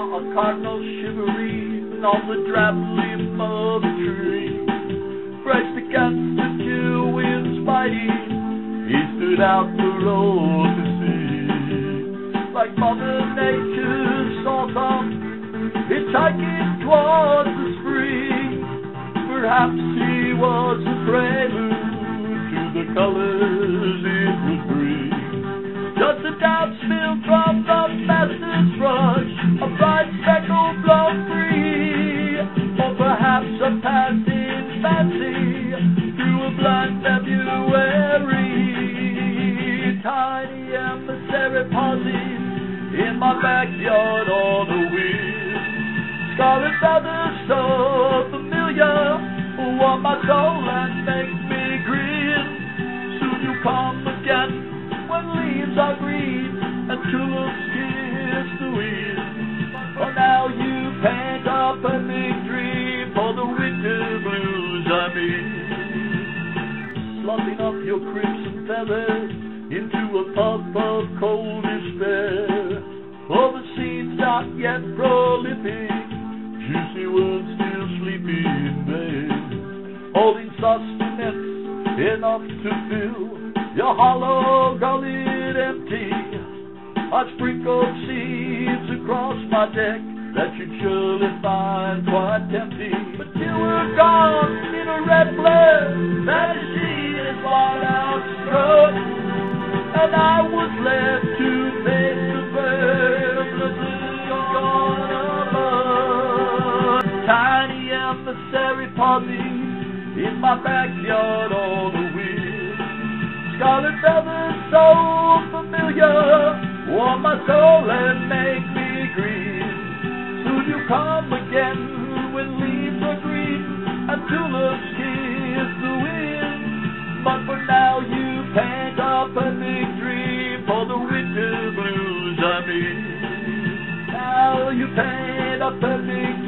saw cardinals shivering on the drab limb of a tree. Pressed against the chill winds mighty, he stood out for all to see. Like Mother Nature's come, hitchhiking towards the spring. Perhaps he was a prelude to the colors it would bring. Just a doubt spilled from the master's brush, blind February. Tiny emissary pauses in my backyard on a wheel. Scarlet feathers so familiar, warm my soul and make me grin. Soon you come again when leaves are green and tulips kiss the wind. For now you paint up a big dream for the winter blues I mean. Slopping up your crimson feathers into a puff of cold despair. For the seeds not yet prolific, juicy words still sleepy in bed, holding sustenance enough to fill your hollow gullet empty. I sprinkled seeds across my deck that you'd surely find quite tempting. But you were gone in my backyard on the wheel. Scarlet feathers so familiar, warm my soul and make me green. Soon you come again when leaves are green and tulips kiss for the winter blues I mean. Now you paint up a big